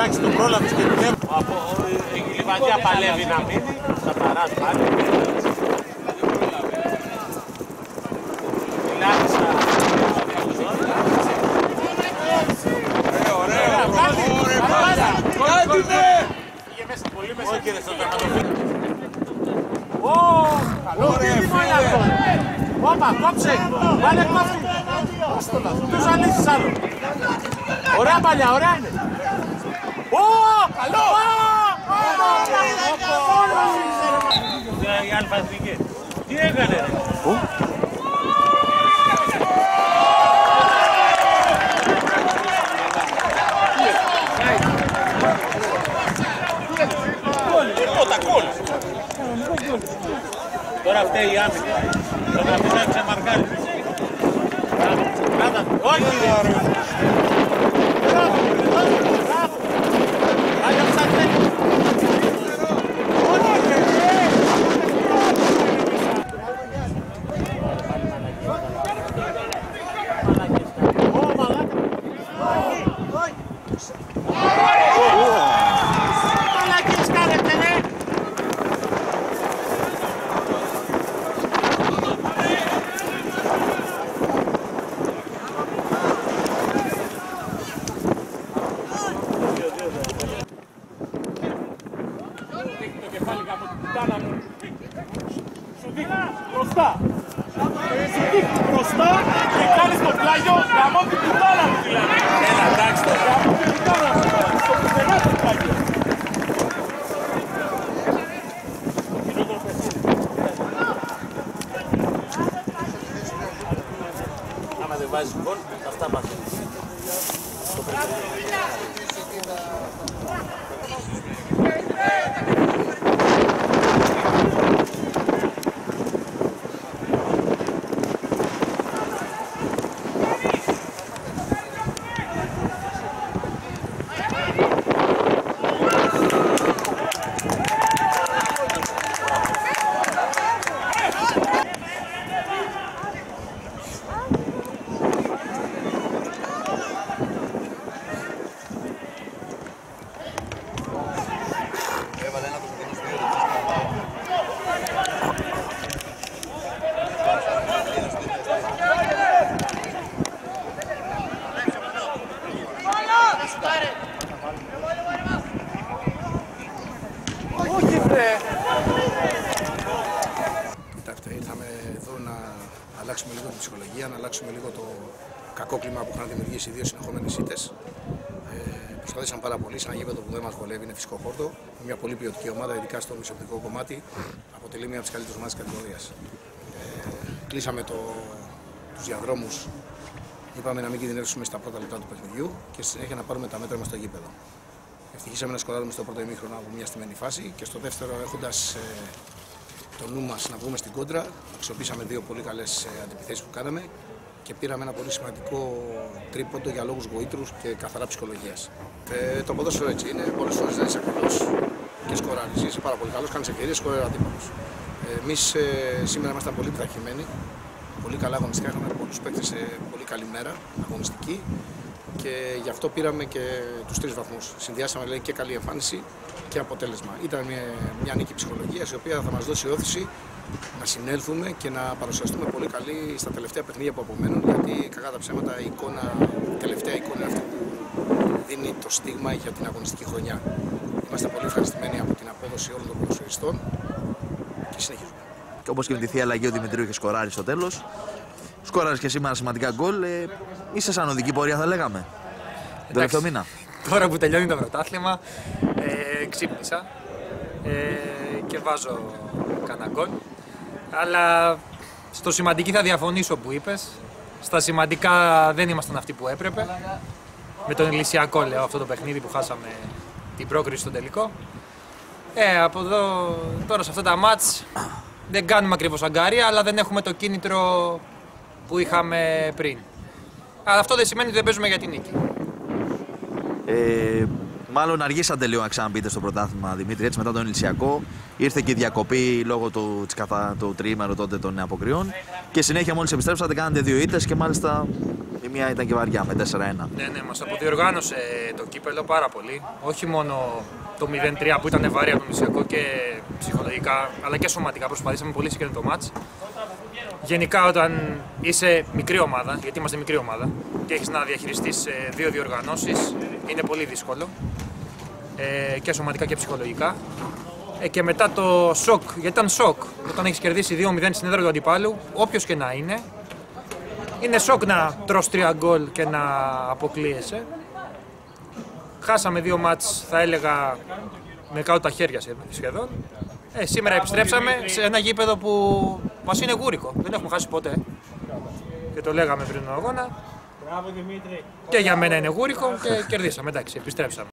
Εντάξει, το πρόλαβες και δουλεύει. Από η Λιβαδιά παλεύει να μείνει. Θα παράς πάλι. Λάρισα. Πήγε μέσα πολύ μέσα. Όχι κύριε, στο τερματοφύλακα. Ω, καλό. Τι είναι αυτό; Όπα, κόψε. Βάλε κόφτη. Τους ζαλίσεις άλλο. Ωραία παλιά, ωραία είναι. Ω, καλό. Η Αλφα Εθνική. Τι έκανε ρε; Τίποτα, κόλ. Τώρα φταίει η άμυνα. Τον αφήνω να ξεμαρκάρει. Κράτα, όχι ρε. Μπράβο, μπράβο. Άντε, ψάξτε. Όχι, ρε. Ω, μαλάκα. Μαλάκες κάνετε, ρε. το κεφάλι κάπου την κουτάλα μου. Σου δείχνει μπροστά. Ε, Σου δείχνει μπροστά και κάνεις το πλάγιο γαμώ την κουτάλα μου δηλαδή. Έλα, εντάξει τώρα. Γαμώ την κουτάλα μου τώρα. Στο πουθενά το πλάγιο. Χειρότερο παιχνίδι. Άμα δεν βάζεις γκολ, αυτά παθαίνεις. Κοιτάξτε, ήρθαμε εδώ να αλλάξουμε λίγο την ψυχολογία, να αλλάξουμε λίγο το κακό κλίμα που είχαν δημιουργήσει οι δύο συνεχόμενες ήττες. Ε, προσπαθήσαμε πάρα πολύ σε ένα γήπεδο που δεν μας βολεύει, είναι φυσικό χόρτο. Μια πολύ ποιοτική ομάδα, ειδικά στο μισοπτικό κομμάτι, αποτελεί μια από τις καλύτερες ομάδες της κατηγορίας. Ε, κλείσαμε το, τους διαδρόμους, είπαμε να μην κινδυνεύσουμε στα πρώτα λεπτά του παιχνιδιού και στη συνέχεια να πάρουμε τα μέτρα μας στο γήπεδο. Ευτυχήσαμε να σκοράρουμε στο πρώτο ημίχρονο από μια στημένη φάση και στο δεύτερο έχοντας ε, το νου μας να βγούμε στην κόντρα. Αξιοποιήσαμε δύο πολύ καλές αντιπιθέσεις που κάναμε και πήραμε ένα πολύ σημαντικό τρίποντο για λόγους γοήτρους και καθαρά ψυχολογίας. Ε, το ποδόσφαιρο έτσι είναι. Πολλές φορές δεν είσαι καλός και σκοράρεις. Είσαι πάρα πολύ καλός, κάνεις ευκαιρίες, σκοράρεις αντίπαλος. Ε, Εμείς ε, σήμερα ήμασταν πολύ πειθαρχημένοι, πολύ καλά αγωνιστικά. Είχαμε πολλούς παίκτες σε πολύ καλή μέρα αγωνιστική και γι' αυτό πήραμε και τους τρεις βαθμούς. Συνδυάσαμε λέει, και καλή εμφάνιση και αποτέλεσμα. Ήταν μια, μια νίκη ψυχολογίας η οποία θα μας δώσει όθηση να συνέλθουμε και να παρουσιαστούμε πολύ καλή στα τελευταία παιχνίδια που απομένουν. Γιατί κακά τα ψέματα η εικόνα, η τελευταία εικόνα είναι αυτή που δίνει το στίγμα για την αγωνιστική χρονιά. Είμαστε πολύ ευχαριστημένοι από την απόδοση όλων των ποδοσφαιριστών και συνεχίζουμε. Και όπως και με τη θεία αλλαγή ο Δημητρίου είχε σκοράρει στο τέλος. Σκόραρες και σήμερα σημαντικά γκολ. Ε, είσαι σαν οδική πορεία, θα λέγαμε. Τον τελευταίο μήνα. Τώρα που τελειώνει το πρωτάθλημα, ε, ξύπνησα ε, και βάζω κανένα γκολ. Αλλά στο σημαντική θα διαφωνήσω που είπες. Στα σημαντικά δεν ήμασταν αυτοί που έπρεπε. Με τον Ηλυσιακό λέω αυτό το παιχνίδι που χάσαμε την πρόκριση στο τελικό. Ε, από εδώ τώρα σε αυτά τα μάτς δεν κάνουμε ακριβώς αγκάρια, αλλά δεν έχουμε το κίνητρο που είχαμε πριν. Αλλά αυτό δεν σημαίνει ότι δεν παίζουμε για την νίκη. Ε, μάλλον αργήσατε λίγο να ξαναμπείτε στο πρωτάθλημα Δημήτρη, έτσι μετά τον Ηλυσιακό. Ήρθε και η διακοπή λόγω του, της καθα, του τριήμερου τότε των αποκριών. Και συνέχεια μόλις επιστρέψατε, κάνατε δύο ήττες και μάλιστα η Η μία ήταν και βαριά με 4-1. Ναι, ναι, μας αποδιοργάνωσε το κύπελο πάρα πολύ. Όχι μόνο το 0-3 που ήταν βαρύ ατομισιακό και ψυχολογικά, αλλά και σωματικά. Προσπαθήσαμε πολύ και το μάτς. Γενικά, όταν είσαι μικρή ομάδα, γιατί είμαστε μικρή ομάδα, και έχεις να διαχειριστείς ε, δύο διοργανώσεις, είναι πολύ δύσκολο. Ε, και σωματικά και ψυχολογικά. Ε, και μετά το σοκ, γιατί ήταν σοκ, όταν έχεις κερδίσει 2-0 στην έδρα του αντιπάλου, όποιος και να είναι, είναι σοκ να τρως τρία γκολ και να αποκλείεσαι. Χάσαμε δύο μάτς, θα έλεγα, με κάτω τα χέρια σχεδόν. Ε, σήμερα επιστρέψαμε σε ένα γήπεδο που μας είναι γούρικο. Δεν έχουμε χάσει ποτέ. Και το λέγαμε πριν τον αγώνα. Και για μένα είναι γούρικο και κερδίσαμε. Εντάξει, επιστρέψαμε.